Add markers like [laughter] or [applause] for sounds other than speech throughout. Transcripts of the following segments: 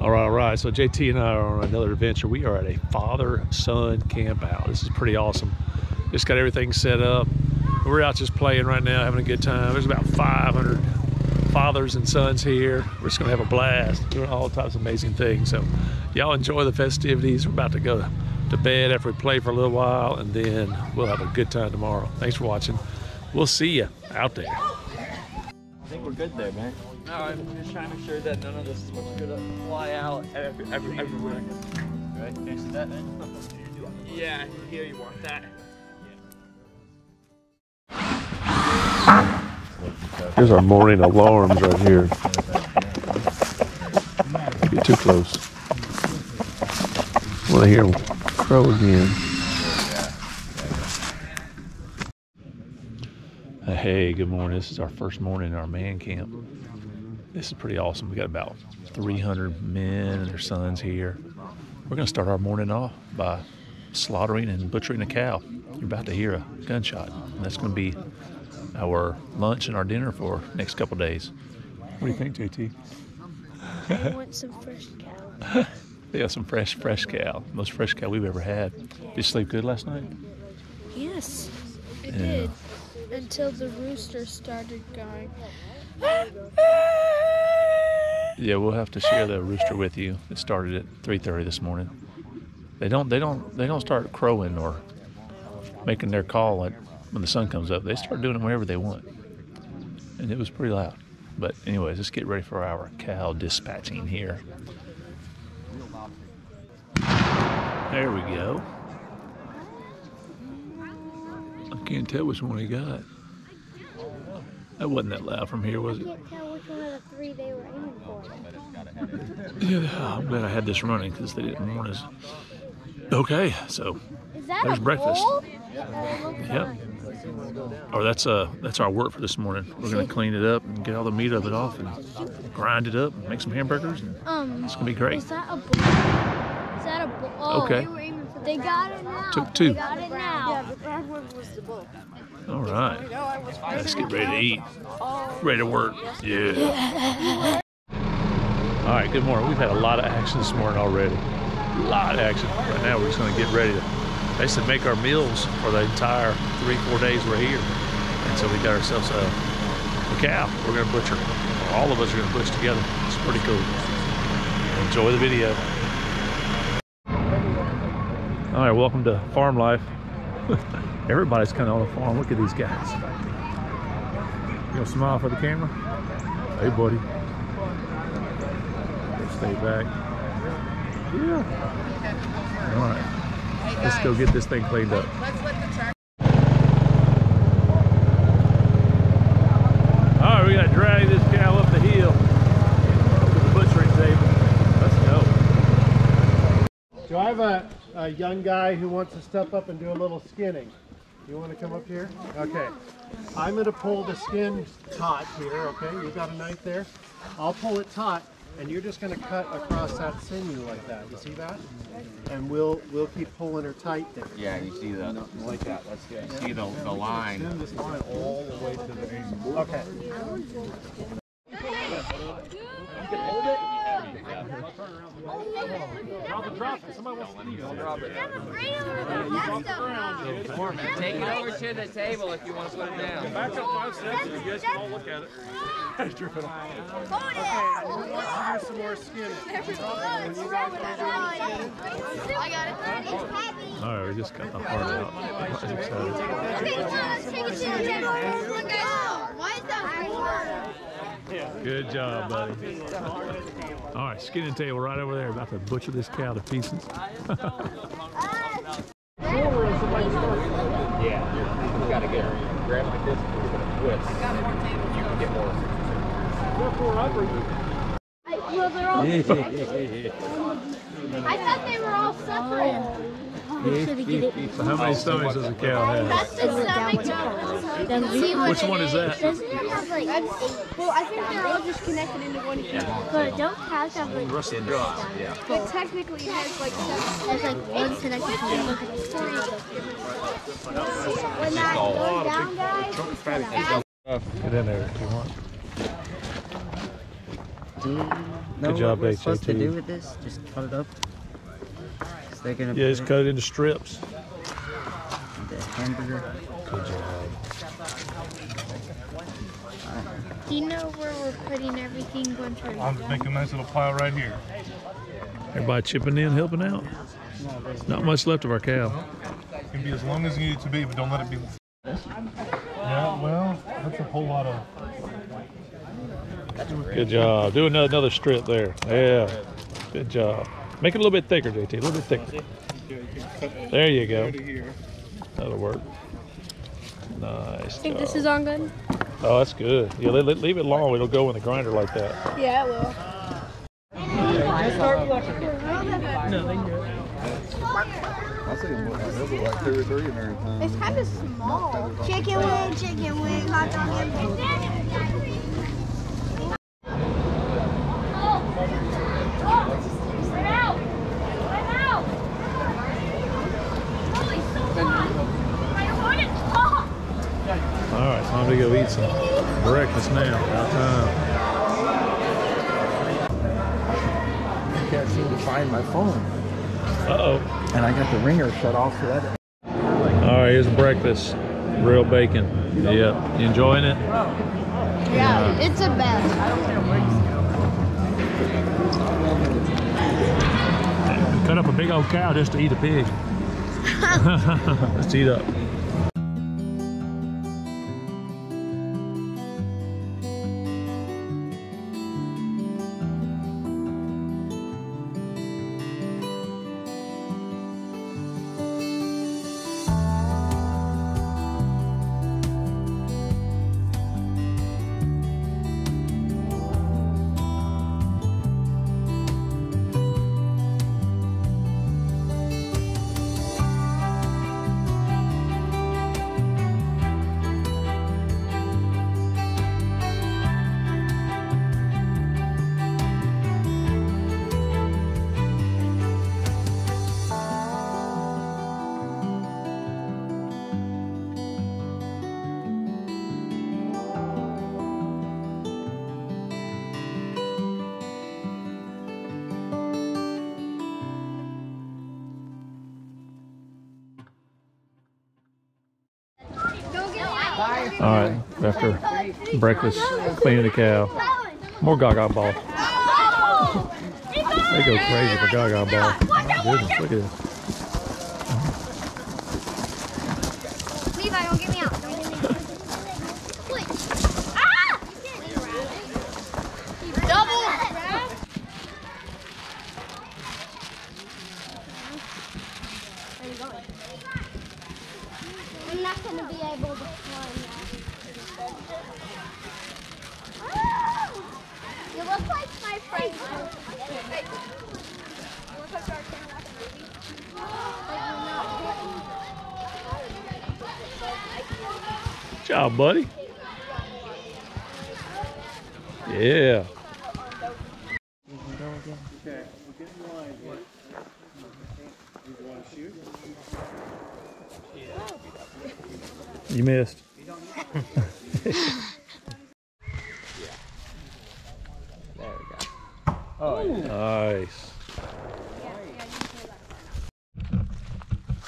All right, all right. So JT and I are on another adventure. We are at a father-son camp out. This is pretty awesome. Just got everything set up. We're out just playing right now, having a good time. There's about 500 fathers and sons here. We're just gonna have a blast, doing all types of amazing things. So y'all enjoy the festivities. We're about to go to bed after we play for a little while, and then we'll have a good time tomorrow. Thanks for watching. We'll see you out there. I think we're good there, man. No, I'm just trying to make sure that none of this is gonna fly out every, every, everywhere. Right? Can I see that then? [laughs] Yeah, here you want that. Here's our morning alarms right here. Get too close. Want to hear 'em crow again? Hey, good morning. This is our first morning in our man camp. This is pretty awesome. We got about 300 men and their sons here. We're going to start our morning off by slaughtering and butchering a cow. You're about to hear a gunshot. And that's going to be our lunch and our dinner for next couple days. What do you think, JT? I [laughs] want some fresh cow. [laughs] Yeah, some fresh, fresh cow. Most fresh cow we've ever had. Did you sleep good last night? Yes, I Yeah. did. Until the rooster started going. [laughs] Yeah, we'll have to share the rooster with you. It started at 3:30 this morning. They don't, they don't, they don't start crowing or making their call like when the sun comes up. They start doing it whenever they want, and it was pretty loud. But anyways, let's get ready for our cow dispatching here. There we go. I can't tell which one he got. That wasn't that loud from here, was it? I Can't tell which one of the three they were aiming for. Yeah, I'm glad I had this running because they didn't warn us. Okay, so Is that There's a breakfast. bowl? yep. Or that's uh that's our work for this morning. We're gonna [laughs] clean it up and get all the meat of it off and grind it up and make some hamburgers. And Um, it's gonna be great. is that a bowl? Is that a bowl? Oh, Okay. They, were aiming for they got it now. Took two. They got it now. All right, let's get ready to eat. Ready to work. Yeah. All right. Good morning. We've had a lot of action this morning already. A lot of action. Right now, we're just gonna get ready to basically make our meals for the entire three, four days we're here. And so we got ourselves a, a cow. We're gonna butcher. All of us are gonna butcher together. It's pretty cool. Enjoy the video. All right, welcome to farm life. [laughs] Everybody's kind of on the farm. Look at these guys. You gonna smile for the camera? Hey, buddy. Stay back. Yeah. All right. Let's go get this thing cleaned up. All right, we gotta drag this cow up the hill to the butchering table. Let's go. Do I have a, a young guy who wants to step up and do a little skinning? You want to come up here? Okay. I'm going to pull the skin taut here, okay? You got a knife there? I'll pull it taut, and you're just going to cut across that sinew like that. You see that? And we'll we'll keep pulling her tight there. Yeah, you see the like that. Let's get, see the, the line. this line all the way to the end. Okay. Take it over to the table if you want to put it down. Back up five steps and you guys can all look at it. Here's some more skinning. I got it. All right, we just got the heart out. That's exciting. Okay, come on, let's take it to the table. Why is that Good job, buddy. All right, skinning table right over there. About to butcher this cow to pieces. Ah! Yeah, you gotta get grab like this. You're gonna twist. You can get more. Well, they're all. [laughs] I thought they were all separate. So how many stomachs does a cow have? That's the stomach. See Which one is that? Doesn't it have like? Well, I think they're all just connected into one huge. But don't cows have like? Yeah. But technically, it has like seven. There's like one connected to the other. When that goes down, guys. Get in there if you want. Do know Good job, what we're supposed to do with this? Just cut it up? 'Cause they're gonna Yeah, just it cut it into strips. the hamburger. Good job. Do you know where we're putting everything once we're I'll just done? make a nice little pile right here. Everybody chipping in, helping out. Not much left of our cow. It can be as long as you need it to be, but don't let it be. Yeah, well, that's a whole lot of. Good job. Do another, another strip there. Yeah. Good job. Make it a little bit thicker, JT. A little bit thicker. There you go. That'll work. Nice. I think this is on good. Oh, that's good. Yeah, let, let- leave it long. It'll go in the grinder like that. Yeah, it will. It's kind of small. Chicken wing, chicken wing, hot dog and my phone. Uh-oh. And I got the ringer shut off, for that All right, here's breakfast. Real bacon. Yeah. You enjoying it? Yeah, it's a best. Cut up a big old cow just to eat a pig. [laughs] [laughs] Let's eat up. All right, after breakfast, cleaning the cow, more gaga ball. They go crazy for gaga ball. Goodness, look at this. Levi, don't get me out. Don't get me out. Please. Ah! Double. Where are you going? I'm not going to be able to climb that. Ah! You look like my friend. Hey. You look like our friend watching movies. But you're not Good job, buddy. Yeah. You [laughs] to shoot? Oh, nice.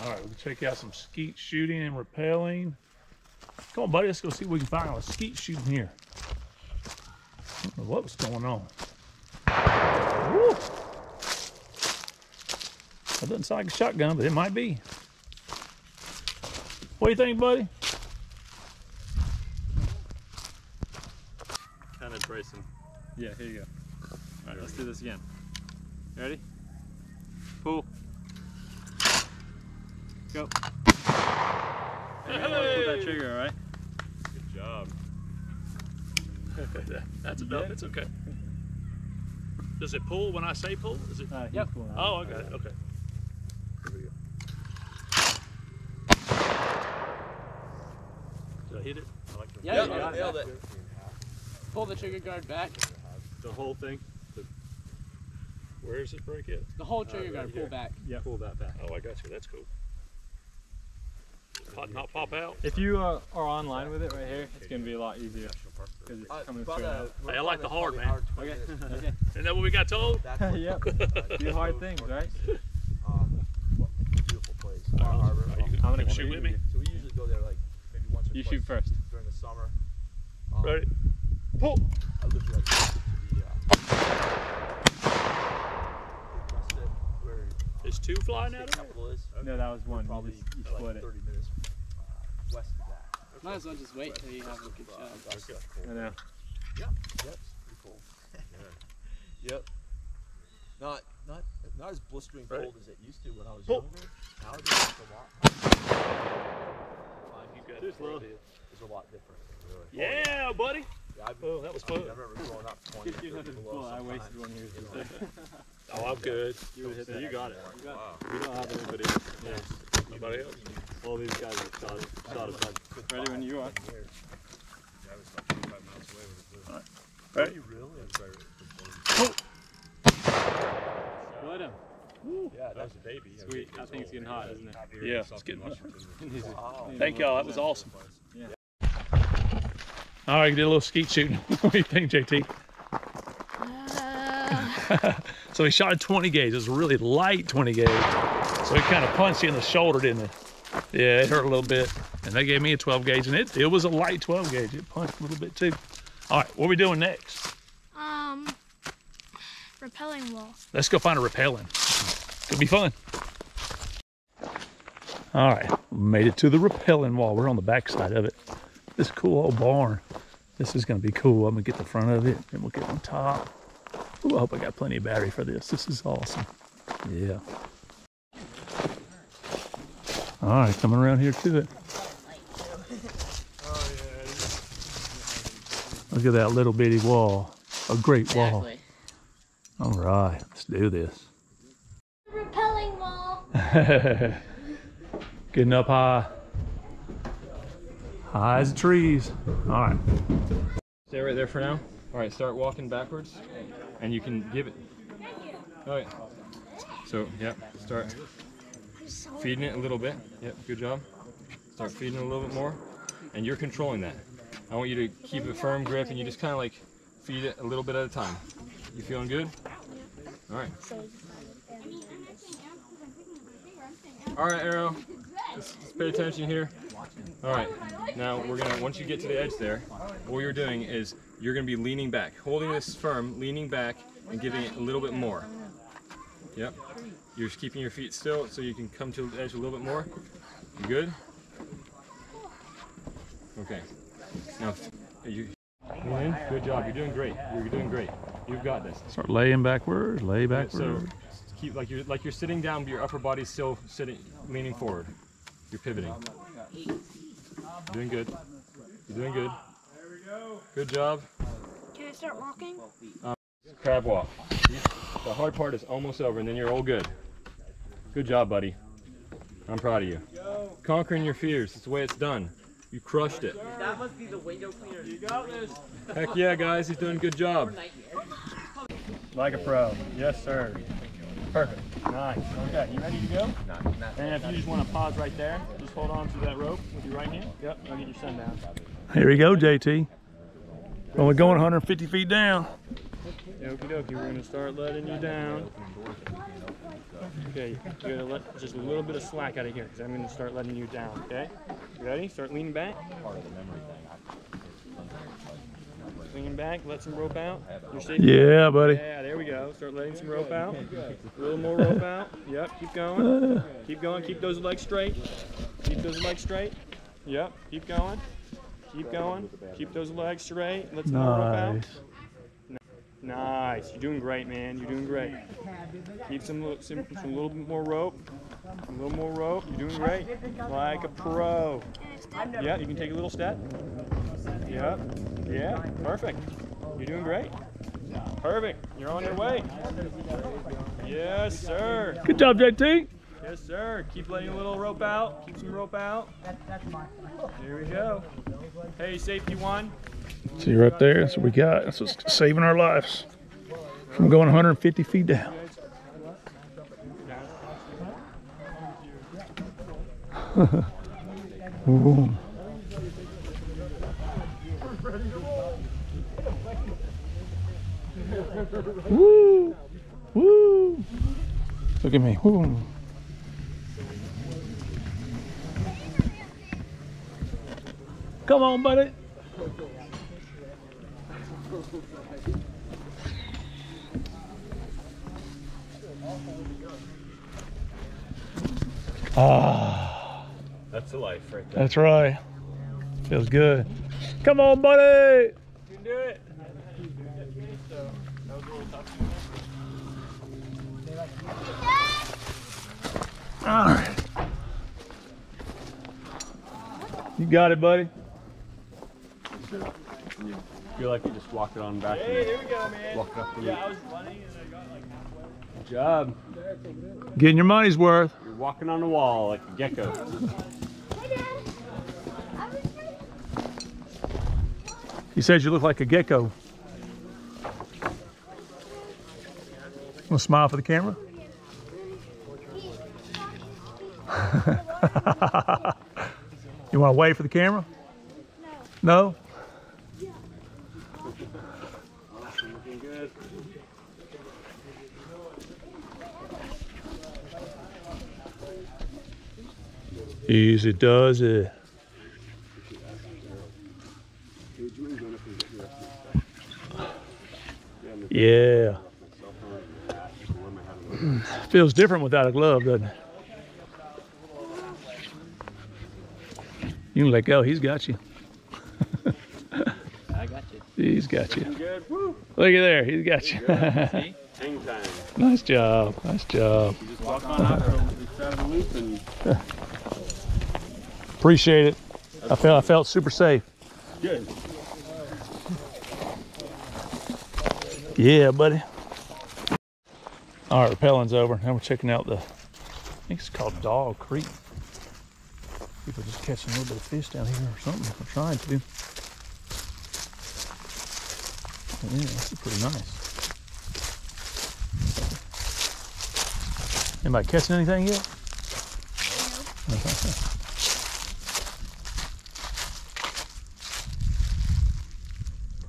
All right, we'll check out some skeet shooting and rappelling. Come on, buddy, let's go see what we can find on skeet shooting here. I don't know what was going on. Woo! That doesn't sound like a shotgun, but it might be. What do you think, buddy? Kind of bracing. Yeah, here you go. All right, let's do this again. You ready? Pull. Go. Hey, you gotta pull that trigger, all right? Good job. [laughs] That's enough. It's okay. Does it pull when I say pull? Is it? Uh, yep. Oh, I got it. Okay. Here we go. Did I hit it? I like the Yeah, you nailed it. Pull the trigger guard back. The whole thing. The, where is it break it? The whole trigger right guard, pull back. Yeah, pull that back. Oh, I got you. That's cool. Pop, not pop out. If you uh, are online with it right here, it's gonna be a lot easier. because it's Uh, coming about straight out. Hey, I like the hard, man. hard 20 Okay. okay. Isn't that what we got told? That's what- [laughs] yep. Do hard things, right? Um, beautiful place. Bar Harbor. Are you I'm gonna gonna shoot with me? So we usually go there like maybe once or You shoot first. during the summer. Um, Ready? Pull. I live like close to the, uh, west end where Is two flying out of there? No, that was one. You Probably just you like split it. 30 west of that. Might as well just wait till you have a good shot. cool. I know. Yep, it's pretty cool. Yep. Not not not as blistering Right. cold as it used to when I was Pull. younger. Nowadays it's a lot. You got It's a lot different. Really. Oh, yeah, buddy. Yeah, I've, Oh, that was I, mean, fun. I remember growing up [laughs] 20, 30 below I sometimes. wasted one years [laughs] ago. Oh, I'm good. You would hit that. You got it. Wow. We don't have anybody else. Yeah. Nobody else? All these guys have shot it. Shot it back. Ready when you are. Ready? Let him. Yeah, that's a baby. Sweet. I think it's getting hot, isn't it? Yeah, it's getting [laughs] hot. Thank y'all. That was awesome. Yeah. All right, did a little skeet shooting. [laughs] what do you think, JT? Uh, [laughs] So he shot a 20 gauge. It was a really light 20 gauge. So kind of punched you in the shoulder, didn't it? Yeah, it hurt a little bit. And they gave me a 12 gauge, and it, it was a light 12 gauge. It punched a little bit too. All right, what are we doing next? um, rappelling wall. Let's go find a rappelling. Could be fun. All right, made it to the rappelling wall. We're on the back side of it. This cool old barn. This is gonna be cool. I'm gonna get the front of it, and we'll get on top. Ooh, I hope I got plenty of battery for this. This is awesome. Yeah. All right, coming around here to it. Look at that little bitty wall. A great wall. All right, let's do this. Rappelling wall. [laughs] Getting up high. High as the trees. All right. Stay right there for now. All right, start walking backwards, and you can give it. Oh yeah. So yep, start feeding it a little bit. Yep, good job. Start feeding it a little bit more, and you're controlling that. I want you to keep a firm grip, and you just kind of like feed it a little bit at a time. You feeling good? All right. All right, Arrow. Just, just pay attention here. All right. Now we're gonna once you get to the edge there, what you're doing is you're gonna be leaning back, holding this firm, leaning back, and giving it a little bit more. Yep. You're just keeping your feet still so you can come to the edge a little bit more. You good? Okay. Now, are you lean in? Good job. You're doing great. You're doing great. You've got this. Start laying backwards, lay Yeah, backward. So keep like you're like you're sitting down, but your upper body's still sitting, leaning forward. You're pivoting. Doing good. You're doing good. There we go. Good job. Can I start walking? Crab walk. The hard part is almost over, and then you're all good. Good job, buddy. I'm proud of you. Conquering your fears. It's the way it's done. You crushed it. That must be the window cleaner. You got this. Heck yeah, guys. He's doing a good job. Like a pro. Yes, sir. Perfect. Nice. Okay, you ready to go? And if you just want to pause right there, just hold on to that rope with your right hand. Yep, I'll get your sun down. Here we go, JT. We're only going 150 feet down. Okie dokie, we're gonna start letting you down. Okay, you're gonna let just a little bit of slack out of here because I'm gonna start letting you down, okay? You ready? Start leaning back. Leaning back, let some rope out. Yeah, buddy. Yeah, there we go. Start letting some rope out. A little more rope out. Yep, keep going. Keep going. Keep those legs straight. Keep those legs straight. Yep, keep going. Keep going. Keep those legs straight. Let some more rope out. Nice. You're doing great, man. You're doing great. Keep some, some, some little bit more rope. A little more rope. You're doing great. Like a pro. Yeah, you can take a little step. Yep. Yeah. Perfect. You're doing great. Perfect. You're on your way. Yes, sir. Good job, JT. Yes, sir. Keep letting a little rope out. Keep some rope out. Here we go. Hey, safety one. See right there. That's what we got. That's what's saving our lives from going 150 feet down. Boom. [laughs] Woo! Woo! Look at me. Woo! Come on, buddy. Ah, That's the life right there. that's right. Feels good. Come on, buddy. You can do it. All right. You got it, buddy. Feel like you just walked it on back. Hey, here we go, man. Walk up to Yeah. I was running and I got like halfway. Good job. Getting your money's worth. You're walking on the wall like a gecko. Hey, Dad. I was He says you look like a gecko. Want to smile for the camera? [laughs] you want to wave for the camera? No. Easy does it. Yeah. Feels different without a glove, doesn't it? You can let go. He's got you. I got you. He's got you. Good. Look at there. He's got you. [laughs] Nice job. Nice job. You just walk on out of the side of the loop and Appreciate it. I felt I felt super safe. good. Yeah, buddy. All right, rappelling's over. Now we're checking out the, I think it's called Dog Creek. People just catching a little bit of fish down here or something. We're trying to. Yeah, this is pretty nice. Anybody catching anything yet?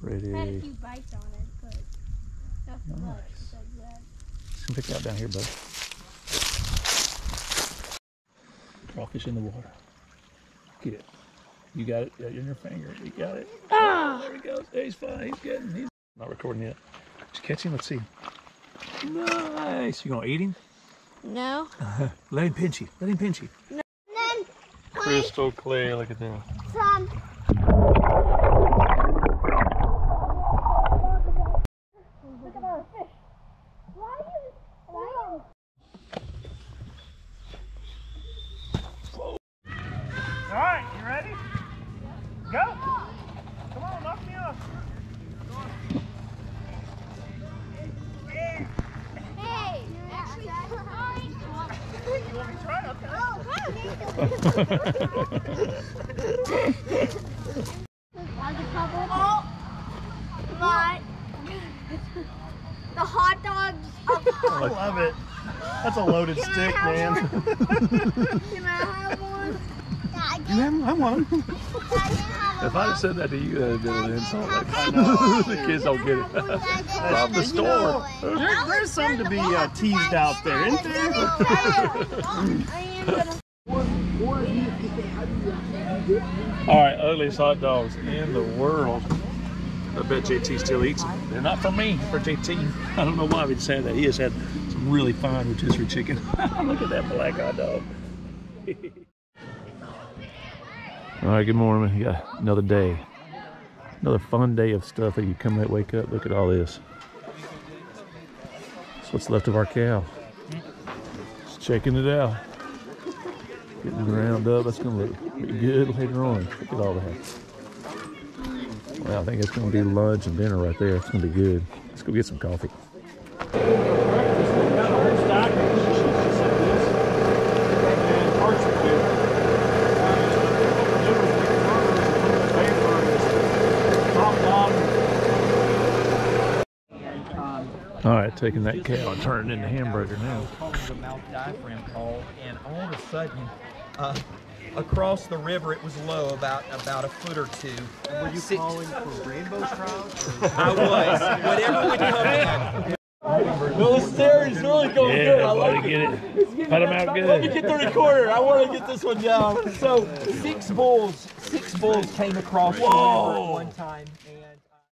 I had a Pretty. few bites on it, but nothing much besides that. Pick out down here, bud. Crawfish in the water. Get it. You got it. Yeah, in your finger. You got it. Ah! There he goes. There he's fine. He's getting. He's not recording yet. Just catch him. Let's see. Nice. You gonna eat him? No. [laughs] Let him pinch you. Let him pinch you. Then Crystal clear. Look at that. some. You want me to try? Okay. Oh, but [laughs] the hot dogs of I love it. That's a loaded Can I stick, have man. [laughs] Can I have one? I want. If I'd have said that to you, that'd have been an insult. Like, I [laughs] the kids don't get it. [laughs] From the You store. know, there, there's something to be uh, teased out there, isn't there? [laughs] All right, ugliest hot dogs in the world. I bet JT still eats them. They're not for me, for JT. I don't know why we'd say that. He has had some really fine rotisserie chicken. Look at that black hot dog. All right, good morning. You got another day. Another fun day of stuff that you come out, wake up, look at all this. What's left of our cow. Just checking it out. Getting ground up. That's gonna look good later on. Look at all that. Well, I think it's gonna be lunch and dinner right there. It's gonna be good. Let's go get some coffee. All right, taking that cow and turning it into hamburger now. The mouth diaphragm call, and all of a sudden, uh, across the river it was low, about about a foot or two. Were you Six- calling for rainbow trout? [laughs] I was. Whatever would come in. No, this series is really going Yeah, good. I like get it. it. It's getting Put 'em that out time. good. Let me get the recorder. I want to get this one down. So, six bulls, six bulls came across the river at one time, and